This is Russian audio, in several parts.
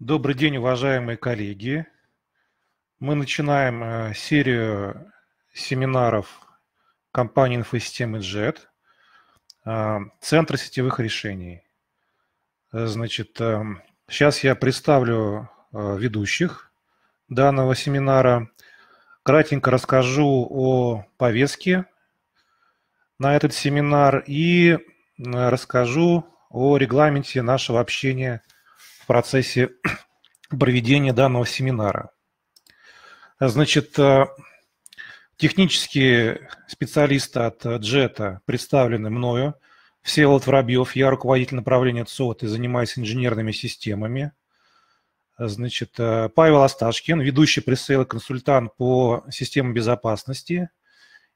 Добрый день, уважаемые коллеги. Мы начинаем э, серию семинаров компании инфосистемы JET, э, Центра сетевых решений. Значит, сейчас я представлю ведущих данного семинара. Кратенько расскажу о повестке на этот семинар и расскажу о регламенте нашего общения процессе проведения данного семинара. Значит, э, технические специалисты от Джета представлены мною. Всеволод Воробьев, я руководитель направления ЦОТ и занимаюсь инженерными системами. Значит, э, Павел Осташкин, ведущий пресейл консультант по системам безопасности.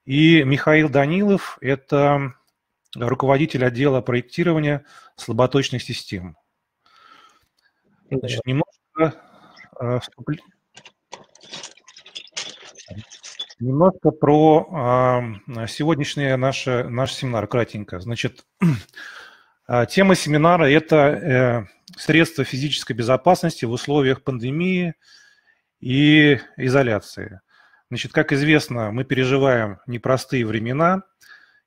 И Михаил Данилов – это руководитель отдела проектирования слаботочных систем. Значит, немножко, э, немножко про э, сегодняшний наш, наш семинар, кратенько. Значит, э, тема семинара – это средства физической безопасности в условиях пандемии и изоляции. Значит, как известно, мы переживаем непростые времена –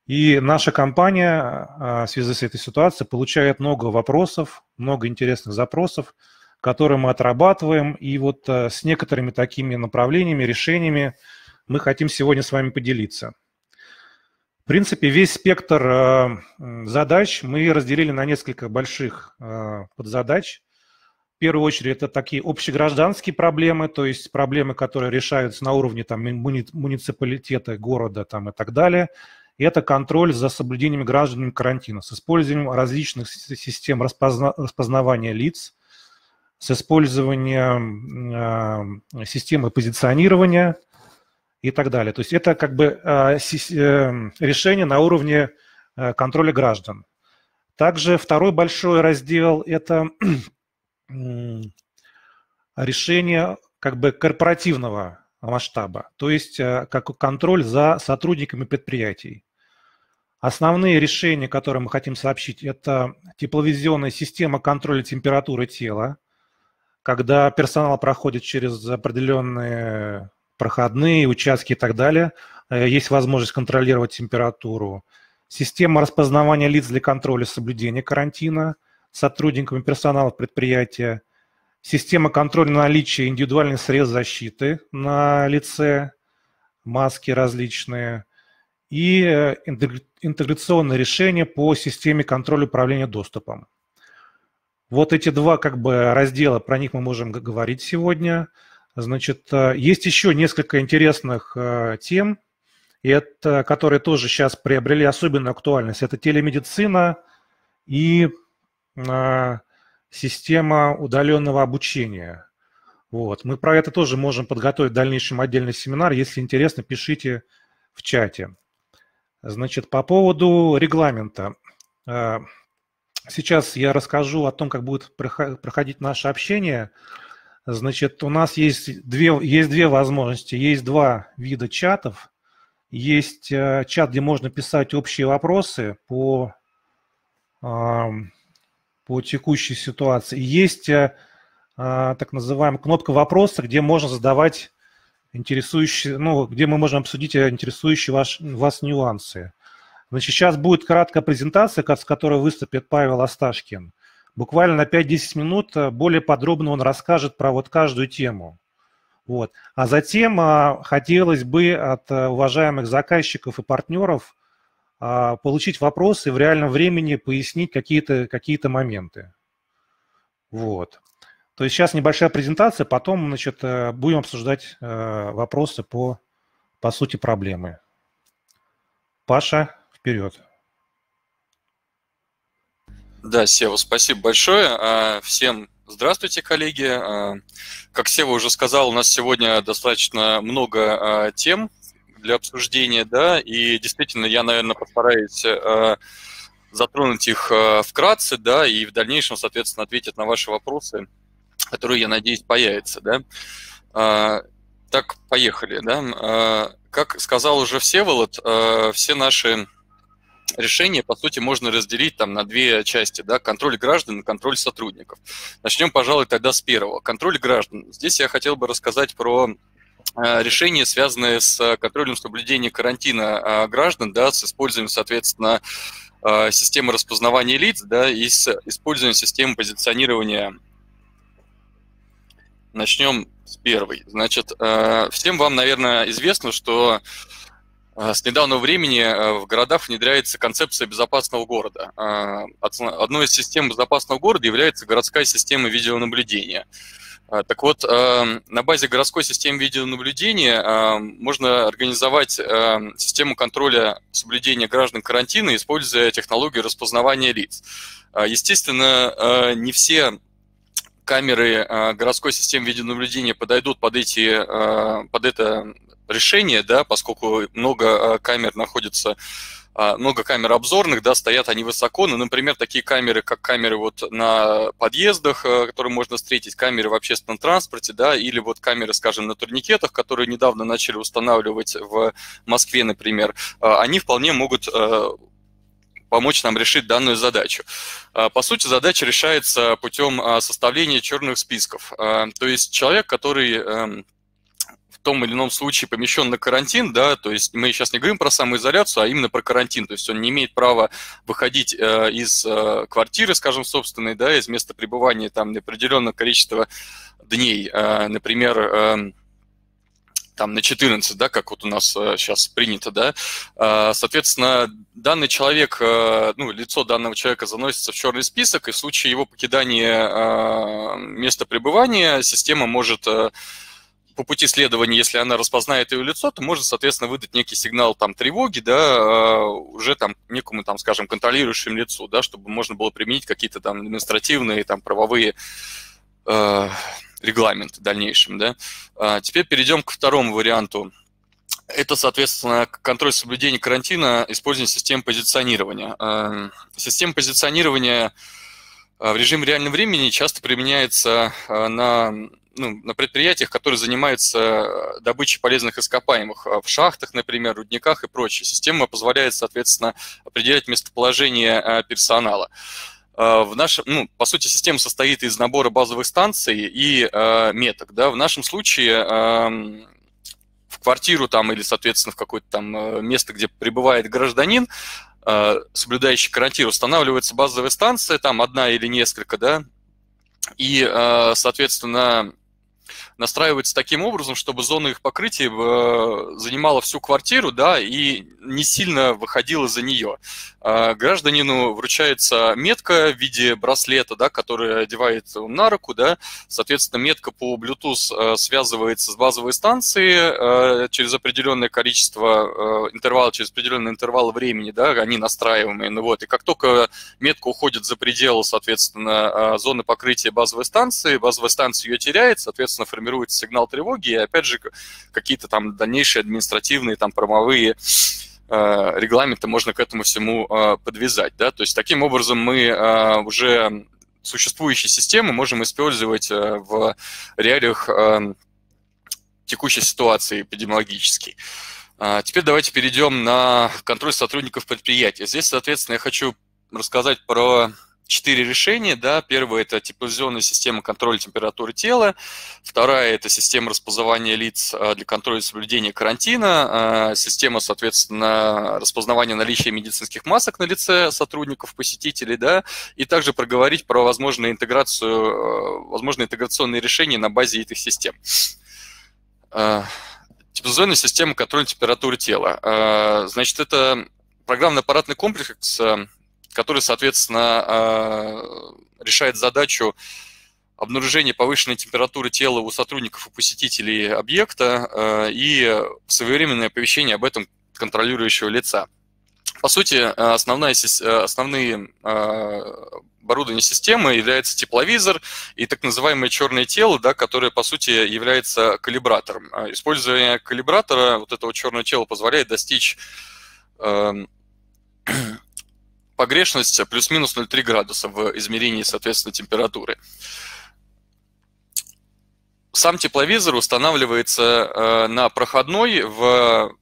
и наша компания а, в связи с этой ситуацией получает много вопросов, много интересных запросов, которые мы отрабатываем. И вот а, с некоторыми такими направлениями, решениями мы хотим сегодня с вами поделиться. В принципе, весь спектр а, задач мы разделили на несколько больших подзадач. В первую очередь это такие общегражданские проблемы, то есть проблемы, которые решаются на уровне там, муниципалитета, города там, и так далее – это контроль за соблюдением гражданами карантина с использованием различных систем распозна распознавания лиц, с использованием э, системы позиционирования и так далее. То есть это как бы э, э, решение на уровне э, контроля граждан. Также второй большой раздел – это решение как бы корпоративного масштаба, то есть э, как контроль за сотрудниками предприятий. Основные решения, которые мы хотим сообщить, это тепловизионная система контроля температуры тела, когда персонал проходит через определенные проходные участки и так далее, э, есть возможность контролировать температуру. Система распознавания лиц для контроля соблюдения карантина сотрудниками персонала предприятия. Система контроля наличия индивидуальных средств защиты на лице, маски различные – и э, интеграционное решение по системе контроля управления доступом. Вот эти два как бы раздела, про них мы можем говорить сегодня. Значит, э, есть еще несколько интересных э, тем, это, которые тоже сейчас приобрели особенную актуальность. Это телемедицина и система удаленного обучения. Вот. Мы про это тоже можем подготовить в дальнейшем отдельный семинар. Если интересно, пишите в чате. Значит, по поводу регламента. Э, сейчас я расскажу о том, как будет проходить наше общение. Значит, у нас есть две, есть две возможности. Есть два вида чатов. Есть э, чат, где можно писать общие вопросы по, по текущей ситуации. Есть э, так называемая кнопка вопроса, где можно задавать интересующие, ну, где мы можем обсудить интересующие ваш, вас нюансы. Значит, сейчас будет краткая презентация, с которой выступит Павел Осташкин. Буквально на 5-10 минут э, более подробно он расскажет про вот каждую тему. Вот. А затем а, хотелось бы от а, уважаемых заказчиков и партнеров а, получить вопросы в реальном времени, пояснить какие-то какие моменты. Вот. То есть сейчас небольшая презентация, потом значит, э, будем обсуждать э, вопросы по, по сути проблемы. Паша, вперед. Да, Сева, спасибо большое. А, всем здравствуйте, коллеги. А, как Сева уже сказал, у нас сегодня достаточно много а, тем для обсуждения, да, и действительно я, наверное, постараюсь затронуть их вкратце, да, и в дальнейшем, соответственно, ответить на ваши вопросы который, я надеюсь, появится, да. А, так, поехали, да. А, как сказал уже Всеволод, а, все наши решение, по сути, можно разделить там на две части, да, контроль граждан и контроль сотрудников. Начнем, пожалуй, тогда с первого. Контроль граждан. Здесь я хотел бы рассказать про решения, связанные с контролем соблюдения карантина граждан, да, с использованием, соответственно, системы распознавания лиц, да, и с использованием системы позиционирования. Начнем с первой. Значит, всем вам, наверное, известно, что а, с недавнего времени э, в городах внедряется концепция безопасного города. Одной из систем безопасного города является городская система видеонаблюдения. Так вот, на базе городской системы видеонаблюдения можно организовать систему контроля соблюдения граждан карантина, используя технологию распознавания лиц. Естественно, не все камеры городской системы видеонаблюдения подойдут под, эти, под это решение, да, поскольку много а, камер находится а, много камер обзорных, да, стоят они высоко, ну, например, такие камеры, как камеры вот на подъездах, а, которые можно встретить, камеры в общественном транспорте, да, или вот камеры, скажем, на турникетах, которые недавно начали устанавливать в Москве, например, они вполне могут помочь нам решить данную задачу. По сути, задача решается путем составления черных списков. То есть человек, который эм, том или ином случае помещен на карантин, да, то есть мы сейчас не говорим про самоизоляцию, а именно про карантин, то есть он не имеет права выходить э, из э, квартиры, скажем, собственной, да, из места пребывания там на определенное количество дней, например, э, там на 14, да, как вот у нас сейчас принято, да, соответственно, данный человек, ну, лицо данного человека заносится в черный список, и в случае его покидания места пребывания система может по пути следования, если она распознает ее лицо, то может, соответственно, выдать некий сигнал там тревоги, да, а, уже там некому, там, скажем, контролирующему лицу, да, чтобы можно было применить какие-то там административные, там, правовые э, регламенты в дальнейшем, да. А теперь перейдем к второму варианту. Это, соответственно, контроль соблюдения карантина, использование систем позиционирования. Э, система позиционирования в режиме реального времени часто применяется на ну, на предприятиях, которые занимаются добычей полезных ископаемых, в шахтах, например, рудниках и прочее. Система позволяет, соответственно, определять местоположение персонала. В нашем, ну, по сути, система состоит из набора базовых станций и э, меток. Да? В нашем случае э, в квартиру там или, соответственно, в какое-то там место, где пребывает гражданин, э, соблюдающий карантин, устанавливается базовая станция, там одна или несколько, да, и, соответственно, настраивается таким образом, чтобы зона их покрытия э, занимала всю квартиру, да, и не сильно выходила за нее. А гражданину вручается метка в виде браслета, да, который одевает на руку, да, соответственно, метка по Bluetooth э, связывается с базовой станцией э, через определенное количество интервала, через определенный интервал времени, да, они настраиваемые, ну вот, и как только метка уходит за пределы, соответственно, зоны покрытия базовой станции, базовая станция ее теряет, соответственно, формируется сигнал тревоги, и опять же какие-то там дальнейшие административные, там правовые э, регламенты можно к этому всему э, подвязать, да, то есть таким образом мы э, уже существующие системы можем использовать в реалиях текущей ситуации эпидемиологической. Теперь давайте перейдем на контроль сотрудников предприятия. Здесь, соответственно, я хочу рассказать про четыре решения. Да. Первое – это типизационная система контроля температуры тела. Вторая – это система распознавания лиц а, для контроля соблюдения карантина. А, система, соответственно, распознавания наличия медицинских масок на лице сотрудников, посетителей. Да. И также проговорить про возможную интеграцию, а, возможные интеграционные решения на базе этих систем. Типизационная система контроля температуры тела. Значит, это программно-аппаратный комплекс который, соответственно, а, решает задачу обнаружения повышенной температуры тела у сотрудников и посетителей объекта а, и своевременное оповещение об этом контролирующего лица. По сути, основная, основные а, оборудование системы является тепловизор и так называемое черное тело, да, которое, по сути, является калибратором. Использование калибратора, вот этого черного тела, позволяет достичь погрешность плюс-минус 0,3 градуса в измерении, соответственно, температуры. Сам тепловизор устанавливается э, на проходной в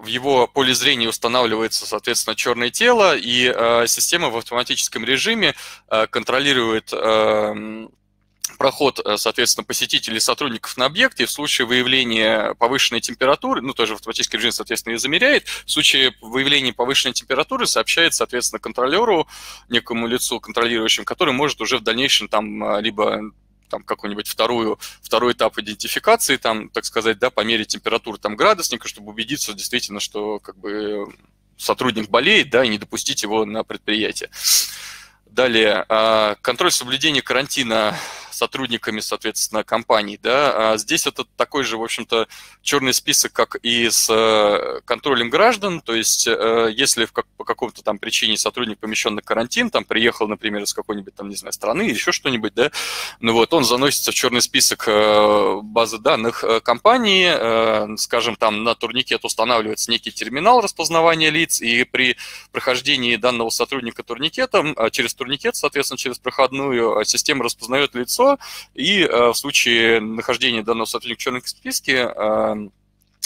в его поле зрения устанавливается, соответственно, черное тело, и э, система в автоматическом режиме э, контролирует э, проход, э, соответственно, посетителей сотрудников на объекте. В случае выявления повышенной температуры, ну, тоже автоматический режим, соответственно, ее замеряет. В случае выявления повышенной температуры сообщает, соответственно, контролеру, некому лицу контролирующему, который может уже в дальнейшем там э, либо там какую-нибудь вторую, второй этап идентификации, там, так сказать, да, померить температуру там градусника, чтобы убедиться действительно, что как бы сотрудник болеет, да, и не допустить его на предприятие. Далее, а, контроль соблюдения карантина сотрудниками, соответственно, компаний, да, а здесь это такой же, в общем-то, черный список, как и с э, контролем граждан, то есть э, если по какому-то там причине сотрудник помещен на карантин, там приехал, например, из какой-нибудь там, не знаю, страны или еще что-нибудь, да, ну вот, он заносится в черный список э, базы данных компании, скажем, там на турникет устанавливается некий терминал распознавания лиц, и при прохождении данного сотрудника турникетом, через турникет, соответственно, через проходную, система распознает лицо, и э, в случае нахождения данного сотрудника в черном списке э,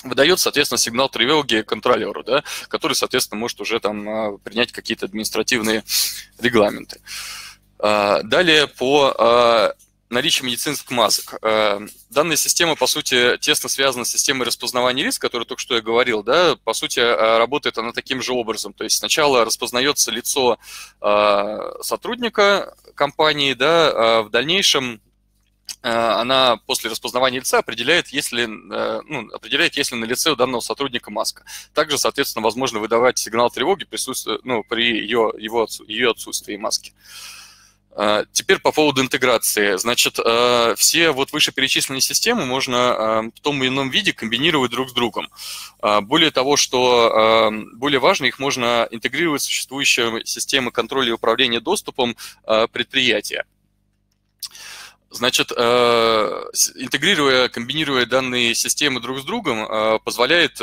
выдает, соответственно, сигнал тревоги контролеру, да, который, соответственно, может уже там э, принять какие-то административные регламенты. Далее по наличию медицинских масок. Данная система, по сути, тесно связана с системой распознавания лиц, о которой только что я говорил. Да? По сути, работает она таким же образом. То есть сначала распознается лицо сотрудника компании, да, в дальнейшем она после распознавания лица определяет, если, ну, определяет, если на лице у данного сотрудника маска. Также, соответственно, возможно выдавать сигнал тревоги присутствие, ну, при ее, его, ее отсутствии маски. А, теперь по поводу интеграции. Значит, а, все вот вышеперечисленные системы можно а, в том или ином виде комбинировать друг с другом. Более того, что более важно, их можно интегрировать в существующие системы контроля и управления доступом предприятия. Значит, интегрируя, комбинируя данные системы друг с другом, позволяет,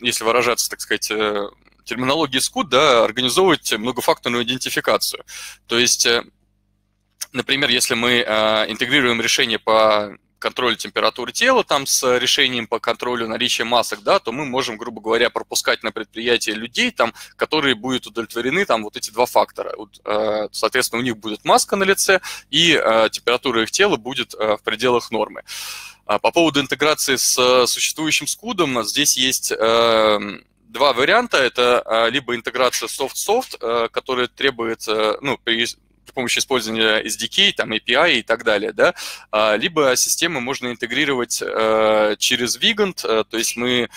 если выражаться, так сказать, э, терминологии SCUD, да, организовывать многофакторную идентификацию. То есть э, например, если мы э, интегрируем решение по контролю температуры тела там с решением по контролю наличия масок, да, то мы можем, грубо говоря, пропускать на предприятие людей, там, которые будут удовлетворены там вот эти два фактора. Вот, э, соответственно, у них будет маска на лице, и э, температура их тела будет в пределах нормы. А по поводу интеграции с существующим скудом, здесь есть два варианта. Это либо интеграция soft-soft, которая требует, ну, при при помощи использования SDK, там API и так далее, да, а, либо системы можно интегрировать э, через Vigant, э, то есть мы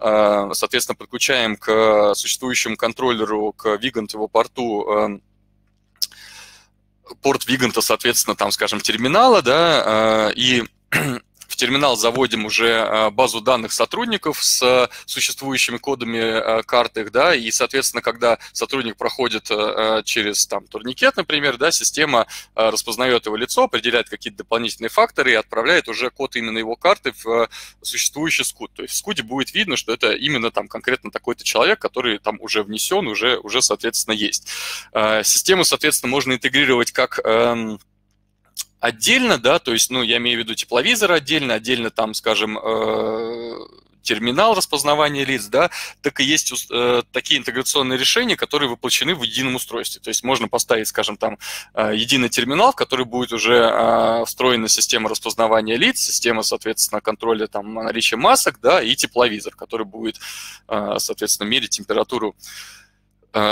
э, соответственно, подключаем к существующему контроллеру, к Vigant его порту порт Виганта, соответственно, там, скажем, терминала, да, и терминал заводим уже э, базу данных сотрудников с существующими кодами э, карт их, да, и, соответственно, когда сотрудник проходит через там турникет, например, да, система распознает его лицо, определяет какие-то дополнительные факторы и отправляет уже код именно его карты в существующий скуд. То есть в скуде будет видно, что это именно там конкретно такой-то человек, который там уже внесен, уже, уже соответственно, есть. Систему, соответственно, можно интегрировать как эм, отдельно, да, то есть, ну, я имею в виду тепловизор отдельно, отдельно там, скажем, э, терминал распознавания лиц, да, так и есть э, такие интеграционные решения, которые воплощены в едином устройстве. То есть можно поставить, скажем, там э, единый терминал, в который будет уже э, встроена система распознавания лиц, система, соответственно, контроля там наличия масок, да, и тепловизор, который будет, э, соответственно, мерить температуру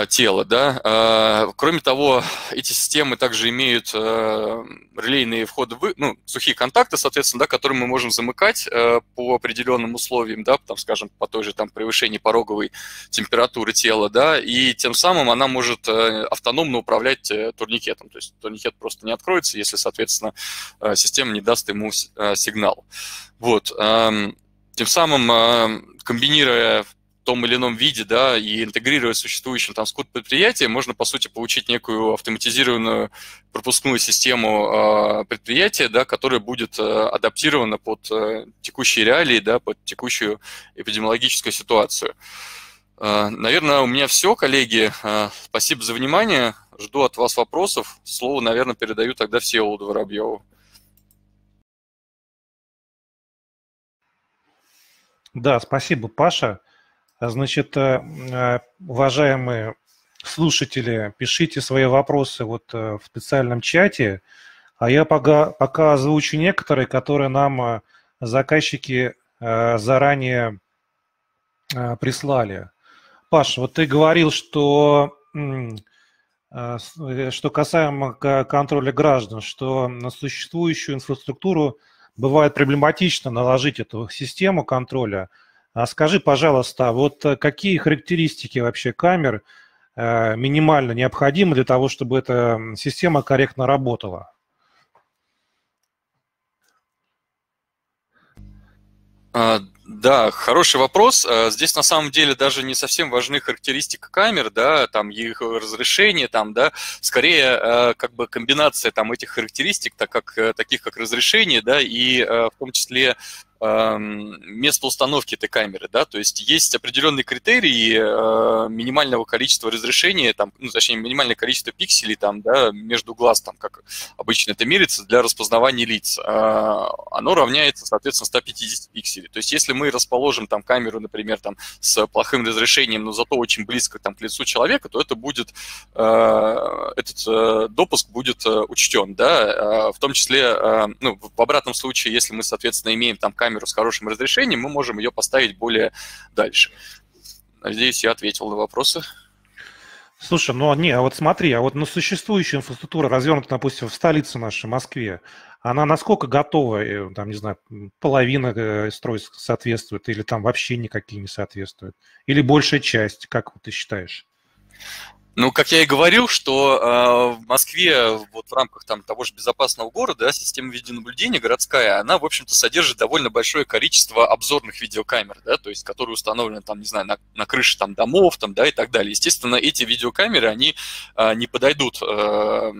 тела. Да? Э, кроме того, эти системы также имеют э, релейные входы, ну, сухие контакты, соответственно, да, которые мы можем замыкать по определенным условиям, да, там, скажем, по той же там, превышении пороговой температуры тела, да, и тем самым она может автономно управлять турникетом. То есть турникет просто не откроется, если, соответственно, система не даст ему сигнал. Вот. Эм, тем самым, комбинируя том или ином виде, да, и интегрировать существующим там скут предприятия, можно, по сути, получить некую автоматизированную пропускную систему э, предприятия, да, которая будет э, адаптирована под э, текущие реалии, да, под текущую эпидемиологическую ситуацию. Э, наверное, у меня все, коллеги. Э, спасибо за внимание. Жду от вас вопросов. Слово, наверное, передаю тогда Всеволоду Воробьеву. Да, спасибо, Паша. Значит, уважаемые слушатели, пишите свои вопросы вот в специальном чате, а я пока, пока озвучу некоторые, которые нам заказчики заранее прислали. Паш, вот ты говорил, что а, э, что касаемо контроля граждан, что на существующую инфраструктуру бывает проблематично наложить эту систему контроля. А скажи, пожалуйста, вот э, какие характеристики вообще камер э, минимально необходимы для того, чтобы эта система корректно работала? А, да, хороший вопрос. А, здесь на самом деле даже не совсем важны характеристики камер, да, там их разрешение, там, да, скорее а, как бы комбинация там этих характеристик, так как э, таких как разрешение, да, и в том числе место установки этой камеры, да, то есть есть определенные критерии э, минимального количества разрешения, там, ну, точнее, минимальное количество пикселей там, да, между глаз, там, как обычно это мерится для распознавания лиц, э, оно равняется, соответственно, 150 пикселей. То есть если мы расположим там камеру, например, там, с плохим разрешением, но зато очень близко там, к лицу человека, то это будет, э, этот допуск будет учтен, да, в том числе, ну, в обратном случае, если мы, соответственно, имеем там камеру камеру с хорошим разрешением, мы можем ее поставить более дальше. Надеюсь, я ответил на вопросы. Слушай, ну не, а вот смотри, а вот на существующая инфраструктура, развернута, допустим, в столице нашей, Москве, она насколько готова, э, там, не знаю, половина э, строек соответствует, или там вообще никакие не соответствуют? Или большая часть, как ты считаешь? Ну, как я и говорил, что э, в Москве вот в рамках там, того же безопасного города система видеонаблюдения городская, она, в общем-то, содержит довольно большое количество обзорных видеокамер, да, то есть которые установлены там, не знаю, на, на крыше там домов, там, да, и так далее. Естественно, эти видеокамеры, они э, не подойдут э,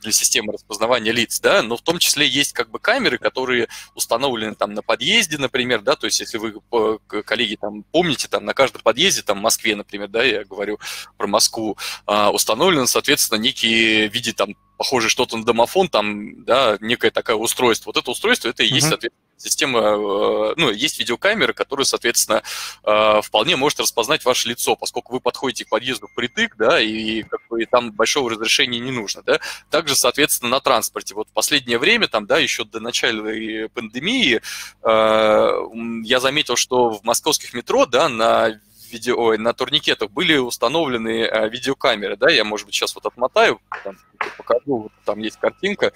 для системы распознавания лиц, да, но в том числе есть как бы камеры, которые установлены там на подъезде, например, да, то есть если вы, э, коллеги, там помните, там на каждом подъезде, там в Москве, например, да, я говорю про Москву, а, установлен, соответственно, некий в виде там похоже что-то на домофон, там, да, некое такое устройство. Вот это устройство, это и есть, соответственно, система, э, ну, есть видеокамера, которая, соответственно, э, вполне может распознать ваше лицо, поскольку вы подходите к подъезду впритык, да, и как бы там большого разрешения не нужно, да. Также, соответственно, на транспорте. Вот в последнее время, там, да, еще до начала пандемии, э, я заметил, что в московских метро, да, на видео, ой, на турникетах были установлены видеокамеры, да, я, может быть, сейчас вот отмотаю, там, покажу, вот, там есть картинка,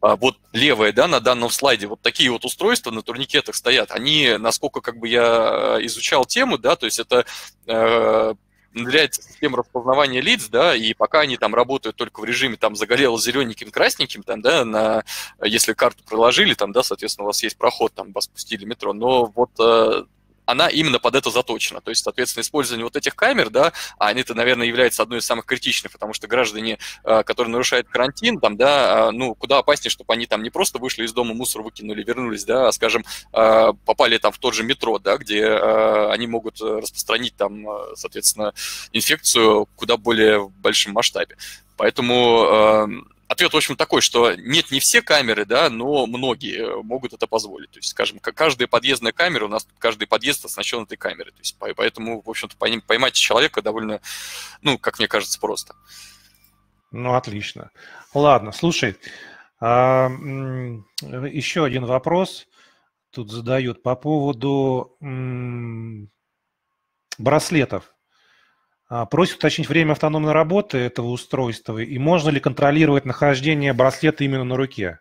вот левая, да, на данном слайде, вот такие вот устройства на турникетах стоят, они, насколько как бы я изучал тему, да, то есть это э, является система распознавания лиц, да, и пока они там работают только в режиме там загорело зелененьким, красненьким, там, да, на, если карту проложили, там, да, соответственно, у вас есть проход, там, вас пустили метро, но вот э, она именно под это заточена. То есть, соответственно, использование вот этих камер, да, они-то, наверное, являются одной из самых критичных, потому что граждане, э, которые нарушают карантин, там, да, э, ну, куда опаснее, чтобы они там не просто вышли из дома, мусор выкинули, вернулись, да, а, скажем, э, попали там в тот же метро, да, где они могут распространить там, соответственно, инфекцию куда более большим масштабе. Поэтому Ответ, в общем, такой, что нет, не все камеры, да, но многие э, могут это позволить. То есть, скажем, каждая подъездная камера, у нас каждый подъезд оснащен этой камерой. То есть, поэтому, в общем-то, поймать человека довольно, ну, как мне кажется, просто. Ну, отлично. Ладно, слушай, а, еще один вопрос тут задают по поводу браслетов. А, просит уточнить время автономной работы этого устройства и можно ли контролировать нахождение браслета именно на руке.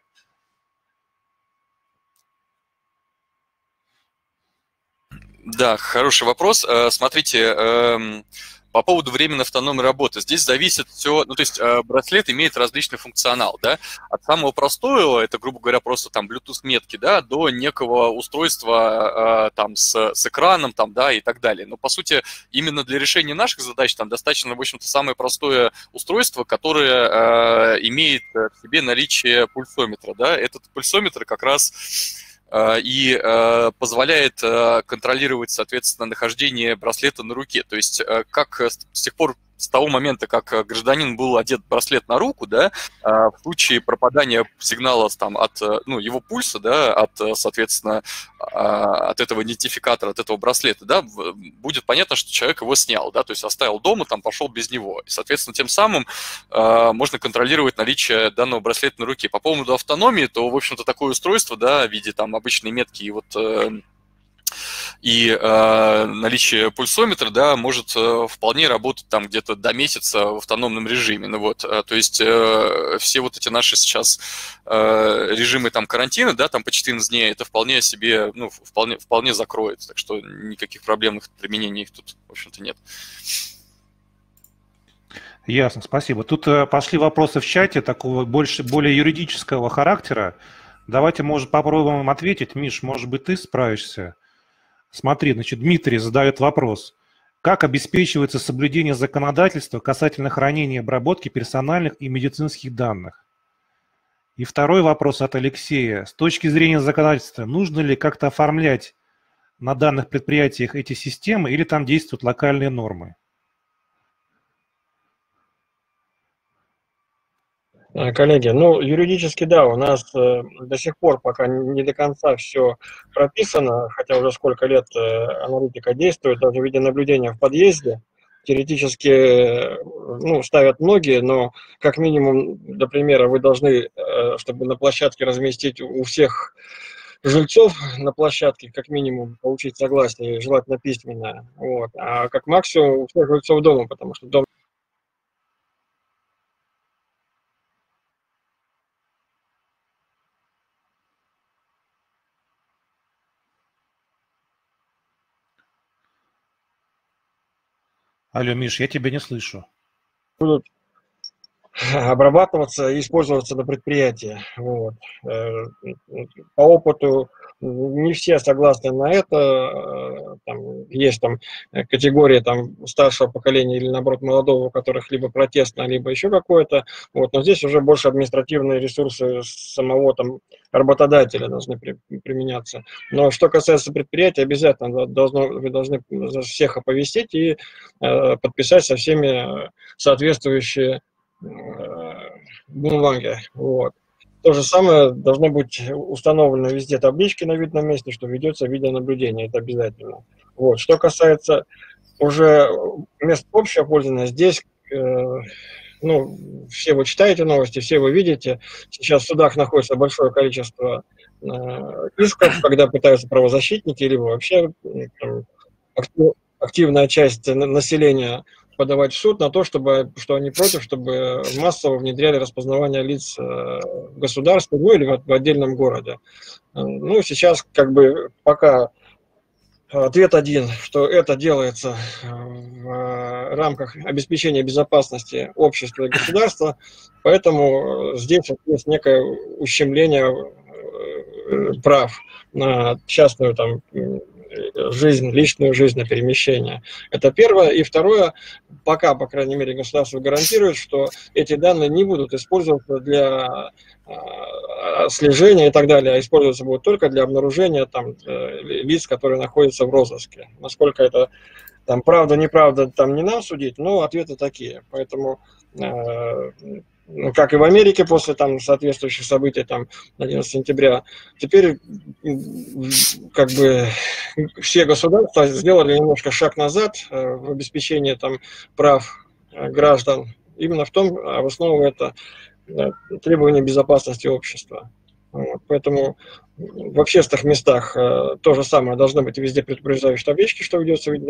Да, хороший вопрос. Э, смотрите, эм, по поводу временной автономной работы. Здесь зависит все, ну, то есть э, браслет имеет различный функционал, да, от самого простого, это, грубо говоря, просто там Bluetooth-метки, да, до некого устройства э, там с, с экраном, там, да, и так далее. Но, по сути, именно для решения наших задач там достаточно, в общем-то, самое простое устройство, которое э, имеет в себе наличие пульсометра, да, этот пульсометр как раз и э, позволяет э, контролировать, соответственно, нахождение браслета на руке. То есть как с тех пор, с того момента, как э, гражданин был одет браслет на руку, да, а, в случае пропадания сигнала там, от э, ну, его пульса, да, от, э, соответственно, а, от этого идентификатора, от этого браслета, да, будет понятно, что человек его снял, да, то есть оставил дома, там пошел без него. И, соответственно, тем самым а, можно контролировать наличие данного браслета на руке. По поводу автономии, то, в общем-то, такое устройство, да, в виде там обычной метки и вот и э, наличие пульсометра, да, может э, вполне работать там где-то до месяца в автономном режиме. Ну вот, э, то есть э, все вот эти наши сейчас э, режимы там карантина, да, там по 14 дней, это вполне себе, ну, вполне, вполне закроет, так что никаких проблемных применений тут, в общем-то, нет. Ясно, спасибо. Тут э, пошли вопросы в чате такого больше, более юридического характера. Давайте, может, попробуем ответить. Миш, может быть, ты справишься? Смотри, значит, Дмитрий задает вопрос. Как обеспечивается соблюдение законодательства касательно хранения и обработки персональных и медицинских данных? И второй вопрос от Алексея. С точки зрения законодательства, нужно ли как-то оформлять на данных предприятиях эти системы или там действуют локальные нормы? Коллеги, ну, юридически, да, у нас э, до сих пор пока не до конца все прописано, хотя уже сколько лет э, аналитика действует, даже видеонаблюдения в подъезде, теоретически, э, ну, ставят многие, но как минимум, для примера, вы должны, э, чтобы на площадке разместить у всех жильцов на площадке, как минимум, получить согласие, желательно письменное, вот, а как максимум у всех жильцов дома, потому что дом Алло, Миш, я тебя не слышу. Будут обрабатываться и использоваться на предприятии. Вот. Э, по опыту не все согласны на это. Э, там, есть там категории там, старшего поколения или, наоборот, молодого, у которых либо протестно, либо еще какое-то. Вот. Но здесь уже больше административные ресурсы самого там, работодателя должны при, применяться. Но что касается предприятия, обязательно должно, вы должны всех оповестить и э, подписать со всеми соответствующие э, бумаги. Вот. То же самое должно быть установлено везде таблички на видном месте, что ведется видеонаблюдение, это обязательно. Вот. Что касается уже мест общего пользования, здесь э, ну, все вы читаете новости, все вы видите, сейчас в судах находится большое количество э, исков, когда пытаются правозащитники, либо вообще там, активная часть населения подавать в суд на то, чтобы, что они против, чтобы массово внедряли распознавание лиц э, в государстве, ну или в, в отдельном городе. Э, ну, сейчас как бы пока ответ один, что это делается э, в рамках обеспечения безопасности общества и государства, поэтому здесь есть некое ущемление прав на частную там жизнь, личную жизнь на перемещение. Это первое. И второе, пока, по крайней мере, государство гарантирует, что эти данные не будут использоваться для а, слежения и так далее, а использоваться будут только для обнаружения там, э, лиц, которые находятся в розыске. Насколько это там правда, неправда, там не нам судить, но ответы такие. Поэтому э, ну, как и в Америке после там соответствующих событий там 11 сентября. Теперь как бы все государства сделали немножко шаг назад э, в обеспечении там прав э, граждан. Именно в том, а в основу это э, требования безопасности общества. Вот, поэтому в общественных местах э, то же самое должно быть везде предупреждающие таблички, что ведется вид.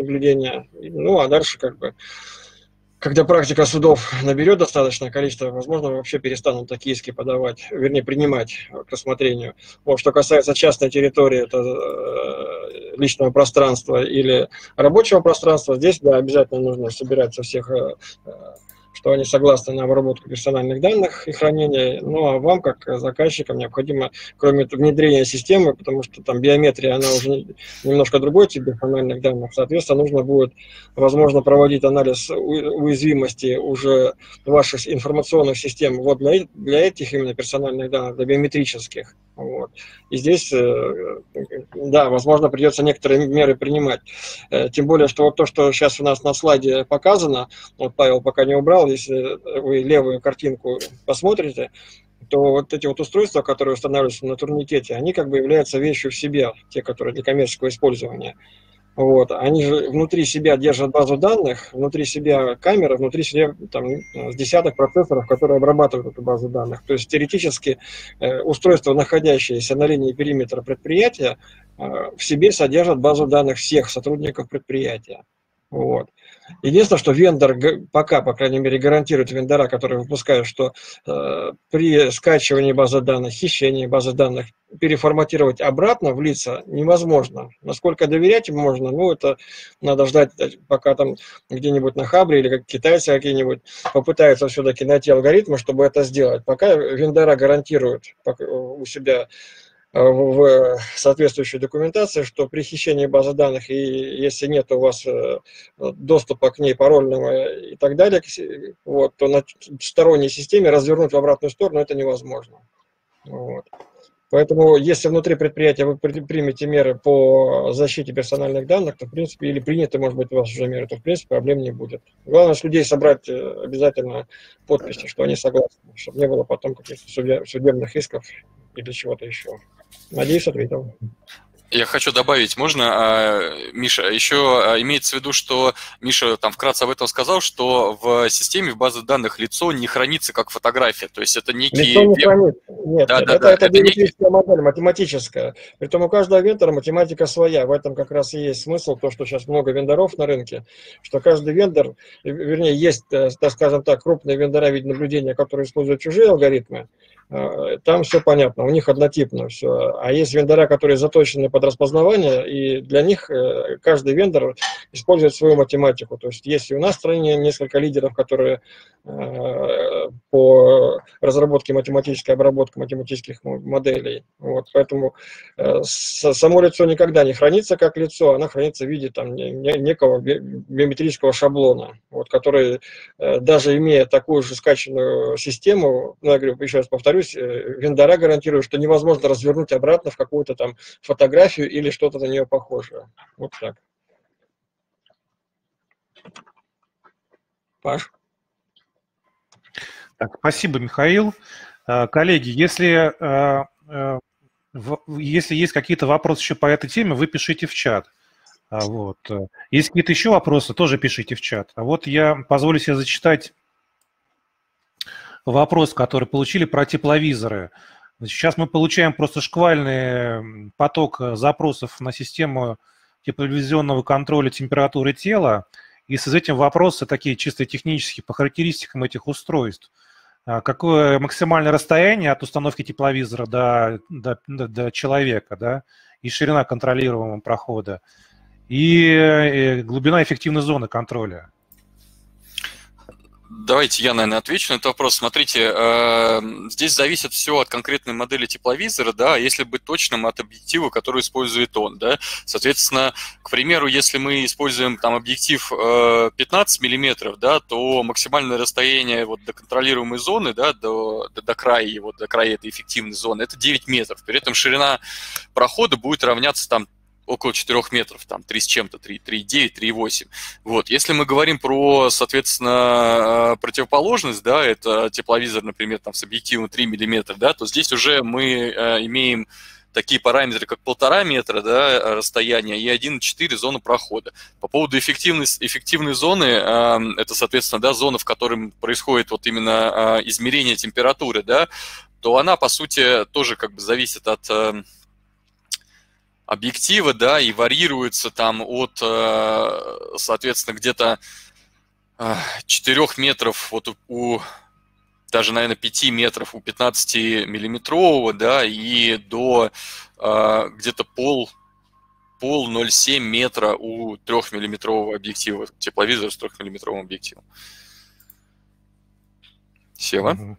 Ну а дальше как бы когда практика судов наберет достаточное количество, возможно, вообще перестанут такие иски подавать, вернее, принимать к рассмотрению. Вот, что касается частной территории, это э, личного пространства или рабочего пространства, здесь, да, обязательно нужно собирать со всех э, что они согласны на обработку персональных данных и хранение. Ну а вам, как заказчикам, необходимо, кроме внедрения системы, потому что там биометрия, она уже немножко другой тип персональных данных, соответственно, нужно будет, возможно, проводить анализ уязвимости уже ваших информационных систем вот для, для этих именно персональных данных, для биометрических. Вот. И здесь, да, возможно, придется некоторые меры принимать. Тем более, что вот то, что сейчас у нас на слайде показано, вот Павел пока не убрал, если вы левую картинку посмотрите, то вот эти вот устройства, которые устанавливаются на турникете, они как бы являются вещью в себе, те, которые для коммерческого использования. Вот. Они же внутри себя держат базу данных, внутри себя камеры, внутри себя там, с десяток процессоров, которые обрабатывают эту базу данных. То есть теоретически э, устройства, находящиеся на линии периметра предприятия, э, в себе содержат базу данных всех сотрудников предприятия. Вот. Единственное, что вендор пока, по крайней мере, гарантирует вендора, которые выпускают, что э, при скачивании базы данных, хищении базы данных, переформатировать обратно в лица невозможно. Насколько доверять им можно, ну, это надо ждать, э, пока там где-нибудь на Хабре или как китайцы какие-нибудь попытаются все-таки найти алгоритмы, чтобы это сделать. Пока вендора гарантируют у себя Э, в соответствующей документации, что при хищении базы данных, и если нет у вас э, доступа к ней парольного и так далее, вот, то на сторонней системе развернуть в обратную сторону это невозможно. Вот. Поэтому, если внутри предприятия вы примете меры по защите персональных данных, то, в принципе, или приняты, может быть, у вас уже меры, то, в принципе, проблем не будет. Главное с людей собрать э, обязательно подписи, что они согласны, чтобы не было потом каких-то судебных исков или чего-то еще. Надеюсь, ответил. Я хочу добавить, можно, а, Миша, еще а, имеется в виду, что Миша там вкратце об этом сказал, что в системе, в базе данных лицо не хранится как фотография, то есть это некий... Лицо не хранится, нет, да, это, да, это, да, это, это некий... модель, математическая, притом у каждого вендора математика своя, в этом как раз и есть смысл, то, что сейчас много вендоров на рынке, что каждый вендор, вернее, есть, э, так скажем так, крупные вендора виде наблюдения, которые используют чужие алгоритмы, там все понятно, у них однотипно все. А есть вендора, которые заточены под распознавание, и для них э, каждый вендор использует свою математику. То есть есть и у нас в стране несколько лидеров, которые э, по разработке математической обработки математических моделей. Вот, поэтому само лицо никогда не хранится как лицо, оно хранится в виде там, некого биометрического шаблона, вот, который даже имея такую же скачанную систему, ну, я говорю, еще раз повторю, повторюсь, э, вендора гарантируют, что невозможно развернуть обратно в какую-то там фотографию или что-то на нее похожее. Вот так. Паш? Так, спасибо, Михаил. Э, коллеги, если, э, если есть какие-то вопросы еще по этой теме, вы пишите в чат. А вот. Есть какие-то еще вопросы, тоже пишите в чат. А вот я позволю себе зачитать вопрос, который получили про тепловизоры. Сейчас мы получаем просто шквальный поток запросов на систему тепловизионного контроля температуры тела, и с этим вопросы такие чисто технические по характеристикам этих устройств. А какое максимальное расстояние от установки тепловизора до, до, до человека, да, и ширина контролируемого прохода, и глубина эффективной зоны контроля. Давайте я, наверное, отвечу на этот вопрос. Смотрите, э, здесь зависит все от конкретной модели тепловизора, да, если быть точным, от объектива, который использует он, да. Соответственно, к примеру, если мы используем там объектив 15 э, миллиметров, да, то максимальное расстояние вот до контролируемой зоны, да, до, до, до края его, до края этой эффективной зоны, это 9 метров. При этом ширина прохода будет равняться там около 4 метров, там 3 с чем-то, 3,9, 3,8. Вот. Если мы говорим про, соответственно, э, противоположность, да, это тепловизор, например, там с объективом 3 миллиметра, да, то здесь уже мы э, имеем такие параметры, как полтора метра да, расстояния и 1,4 зона прохода. По поводу эффективной, эффективной зоны, э, это, соответственно, да, зона, в которой происходит вот именно э, измерение температуры, да, то она, по сути, тоже как бы зависит от э, объективы, да, и варьируются там от, э, соответственно, где-то 4 э, метров вот у даже, наверное, 5 метров у 15-миллиметрового, да, и до э, где-то пол, пол 0,7 метра у 3-миллиметрового объектива, тепловизора с 3-миллиметровым объективом. Сева?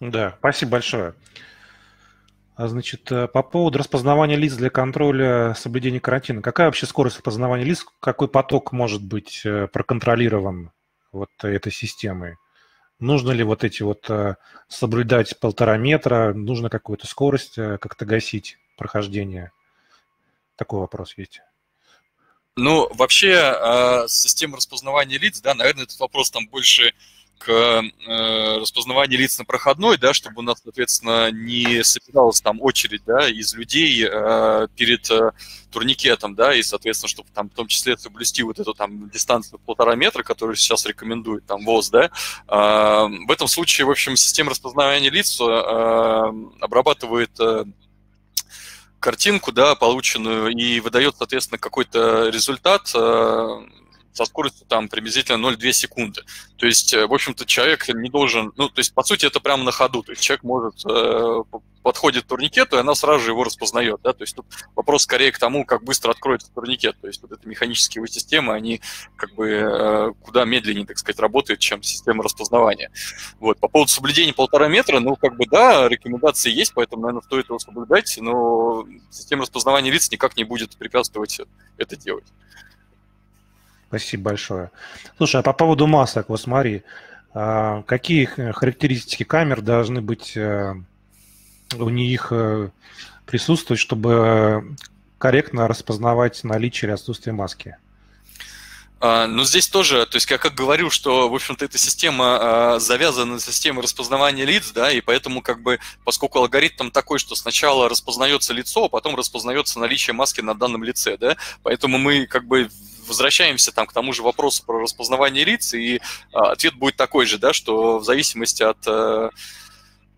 Да, спасибо большое. А, значит, э, по поводу распознавания лиц для контроля соблюдения карантина. Какая вообще скорость распознавания лиц? Какой поток может быть э, проконтролирован вот этой системой? Нужно ли вот эти вот э, соблюдать полтора метра, нужно какую-то скорость как-то гасить прохождение? Такой вопрос есть. Ну, вообще, система распознавания лиц, да, наверное, этот вопрос там больше к э, распознаванию лиц на проходной, да, чтобы у нас, соответственно, не собиралась там очередь, да, из людей э, перед э, турникетом, да, и, соответственно, чтобы там в том числе соблюсти вот эту там дистанцию полтора метра, которую сейчас рекомендует там ВОЗ, да, в этом случае, в общем, система распознавания лиц обрабатывает картинку, да, полученную, и выдает, соответственно, какой-то результат, со скоростью там приблизительно 0,2 секунды. То есть, э, в общем-то, человек не должен, ну, то есть, по сути, это прямо на ходу. То есть, человек может, э, подходит к турникету, и она сразу же его распознает, да, то есть тут вопрос скорее к тому, как быстро откроется турникет, то есть вот эти механические его системы, они как бы э, куда медленнее, так сказать, работают, чем система распознавания. Вот, по поводу соблюдения полтора метра, ну, как бы, да, рекомендации есть, поэтому, наверное, стоит его соблюдать, но система распознавания лиц никак не будет препятствовать это делать. Спасибо большое. Слушай, а по поводу масок, вот смотри, а, какие характеристики камер должны быть э, у них э, присутствовать, чтобы корректно распознавать наличие или отсутствие маски? А, ну, здесь тоже, то есть я как говорю, что, в общем-то, эта система а, завязана на систему распознавания лиц, да, и поэтому, как бы, поскольку алгоритм такой, что сначала распознается лицо, а потом распознается наличие маски на данном лице, да, поэтому мы, как бы, возвращаемся там к тому же вопросу про распознавание лиц, и а, ответ будет такой же, да, что в зависимости от э,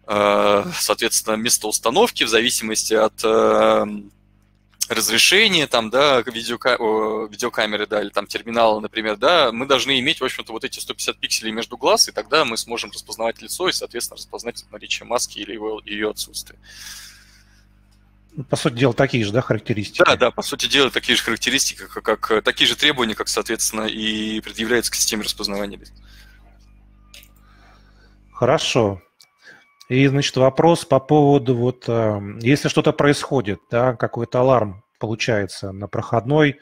э, соответственно, места установки, в зависимости от э, разрешения там, да, видеока видеокамеры, да, или там терминала, например, да, мы должны иметь, в общем-то, вот эти 150 пикселей между глаз, и тогда мы сможем распознавать лицо и, соответственно, распознать наличие маски или его, ее отсутствие. По сути дела, такие же, да, характеристики? Да, да, по сути дела, такие же характеристики, как, как такие же требования, как, соответственно, и предъявляются к системе распознавания лиц. Хорошо. И, значит, вопрос по поводу вот, э, если что-то происходит, да, какой-то аларм получается на проходной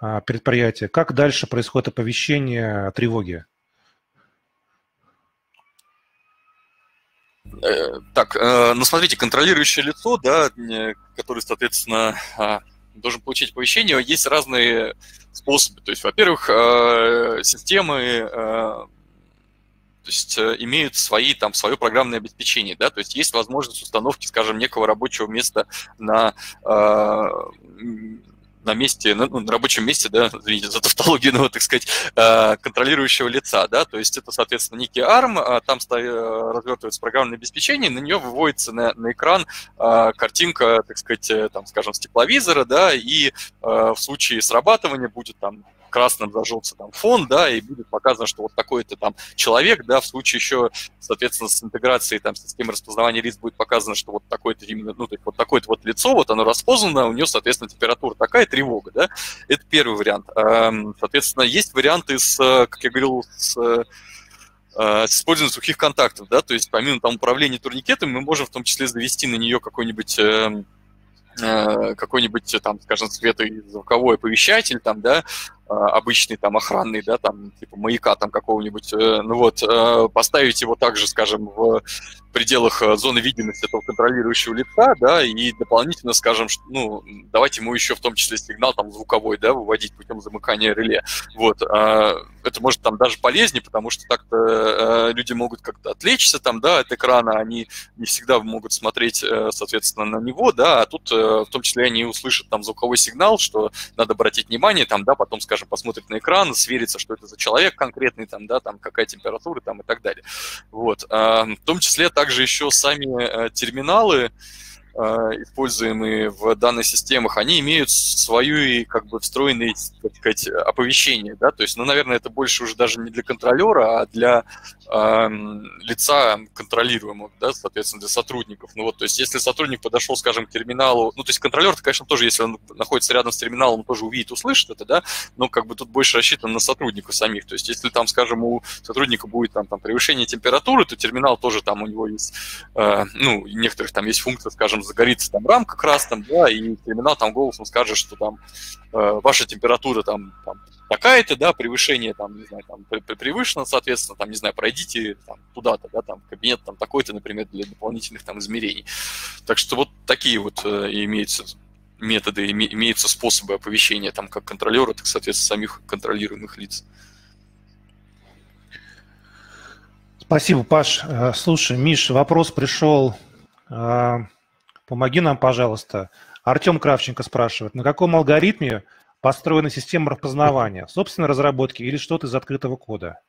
э, предприятии, как дальше происходит оповещение о тревоге? Э, так, ну смотрите, контролирующее лицо, да, который, соответственно, а, должен получить оповещение, есть разные способы. То есть, во-первых, системы то есть имеют свои, там, свое программное обеспечение, да, то есть есть возможность установки, скажем, некого рабочего места на на месте, на, ну, на рабочем месте, да, извините за тавтологию, но, так сказать, э, контролирующего лица, да, то есть это, соответственно, некий ARM, а там развертывается программное обеспечение, на нее выводится на, на экран э, картинка, так сказать, э, там, скажем, с тепловизора, да, и в случае срабатывания будет там красным зажегся там фон, да, и будет показано, что вот такой-то там человек, да, в случае еще, соответственно, с интеграцией там системы распознавания лиц будет показано, что вот такое-то именно, ну, то есть вот такое-то вот лицо, вот оно распознано, у нее, соответственно, температура такая, тревога, да, это первый вариант. Соответственно, есть варианты с, как я говорил, с э, с использованием сухих контактов, да, то есть помимо там управления турникетом мы можем в том числе завести на нее какой-нибудь эм, э, какой-нибудь там, скажем, светозвуковой оповещатель, там, да, Э, обычный там охранный, да, там типа маяка там какого-нибудь, э, ну вот, э, поставить его также, скажем, в пределах зоны видимости этого контролирующего лица, да, и дополнительно, скажем, ну, давайте ему еще в том числе сигнал там звуковой, да, выводить путем замыкания реле. Вот, а, это может там даже полезнее, потому что так-то люди могут как-то отвлечься там, да, от экрана, они не всегда могут смотреть, соответственно, на него, да, а тут в том числе они услышат там звуковой сигнал, что надо обратить внимание, там, да, потом, скажем, скажем, посмотрит на экран, сверится, что это за человек конкретный, там, да, там, какая температура там и так далее. Вот. А, в том числе также еще сами э, терминалы, Э, используемые в данных системах, они имеют свою как бы встроенные, так сказать, оповещения, да, то есть, ну, наверное, это больше уже даже не для контролера, а для лица контролируемого, да, соответственно, для сотрудников. Ну вот, то есть, если сотрудник подошел, скажем, к терминалу, ну, то есть контролер, конечно, тоже, если он находится рядом с терминалом, он тоже увидит, услышит это, да, но как бы тут больше рассчитан на сотрудников самих, то есть, если там, скажем, у сотрудника будет там, там превышение температуры, то терминал тоже там у него есть, э, ну, некоторых там есть функция, скажем, загорится там рамка красным, да, и терминал там голосом скажет, что там э, ваша температура там, там такая-то, да, превышение, там, не знаю, там, превышено, соответственно, там, не знаю, пройдите там, туда-то, да, там, кабинет там такой-то, например, для дополнительных там измерений. Так что вот такие вот э, имеются методы, имеются способы оповещения там как контролера, так, соответственно, самих контролируемых лиц. Спасибо, Паш. Э, слушай, Миш, вопрос пришел. Э, помоги нам, пожалуйста. Артем Кравченко спрашивает, на каком алгоритме построена система распознавания? Собственной разработки или что-то из открытого кода?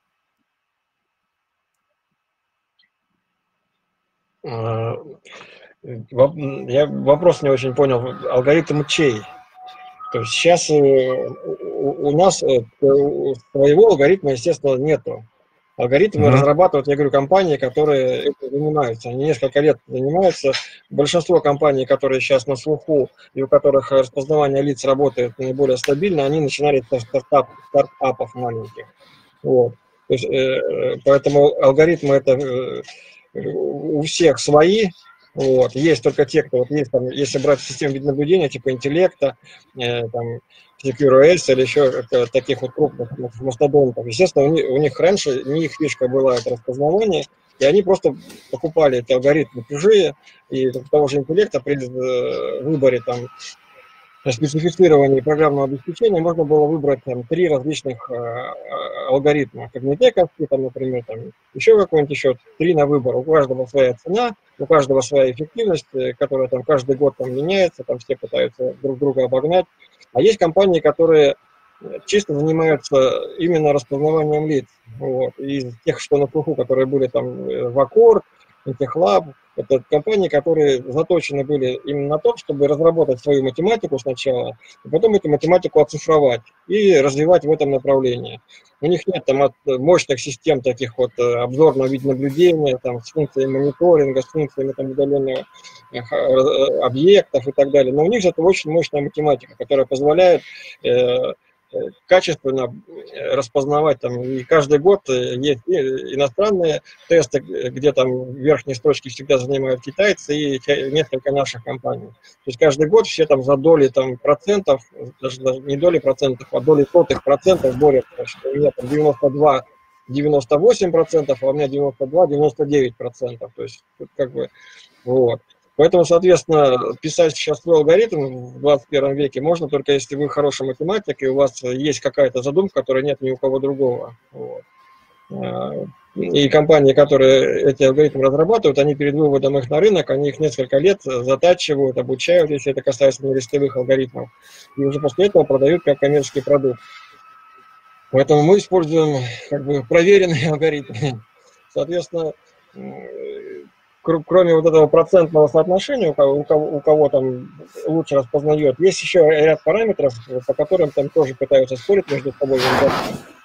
Э, я вопрос не очень понял. Алгоритм чей? То есть сейчас у нас своего алгоритма, естественно, нету. Алгоритмы mm-hmm. разрабатывают, я говорю, компании, которые этим занимаются. Они несколько лет занимаются. Большинство компаний, которые сейчас на слуху и у которых распознавание лиц работает наиболее стабильно, они начинали со стартап, стартапов маленьких. Вот. То есть, э, поэтому алгоритмы это э, у всех свои, вот. Есть только те, кто вот есть там, если брать систему видеонаблюдения, типа интеллекта, э, там, SecureOS или еще таких вот крупных мастодонтов. Естественно, у них, у них раньше не их фишка была это распознавание, и они просто покупали эти алгоритмы чужие, и того же интеллекта при э, выборе там специфицировании программного обеспечения можно было выбрать там три различных э, э алгоритма. Когнитековский, там, например, там, еще какой-нибудь еще, три на выбор. У каждого своя цена, у каждого своя эффективность, э, которая там каждый год там меняется, там все пытаются друг друга обогнать. А есть компании, которые чисто занимаются именно распознаванием лиц. Вот. Из тех, что на слуху, которые были там э, в Аккорд, Техлаб, это компании, которые заточены были именно на том, чтобы разработать свою математику сначала, и потом эту математику оцифровать и развивать в этом направлении. У них нет там мощных систем таких вот э, обзорного видеонаблюдения, там, с функцией мониторинга, с функциями там, удаленного э, э, объектов и так далее. Но у них же это очень мощная математика, которая позволяет э, качественно э, распознавать там и каждый год э, есть иностранные тесты, где там верхние строчки всегда занимают китайцы и несколько наших компаний. То есть каждый год все там за доли там процентов, даже, даже не доли процентов, а доли сотых процентов борются, что у меня там 92 98 процентов, а у меня 92 99 процентов. То есть как бы вот. Поэтому, соответственно, писать сейчас свой алгоритм в 21 веке можно только если вы хороший математик, и у вас есть какая-то задумка, которой нет ни у кого другого. Вот. А, и компании, которые эти алгоритмы разрабатывают, они перед выводом их на рынок, они их несколько лет затачивают, обучают, если это касается листовых алгоритмов, и уже после этого продают как коммерческий продукт. Поэтому мы используем как бы проверенные алгоритмы. Соответственно, кроме вот этого процентного соотношения, у кого, у кого, там лучше распознает, есть еще ряд параметров, по которым там тоже пытаются спорить между собой.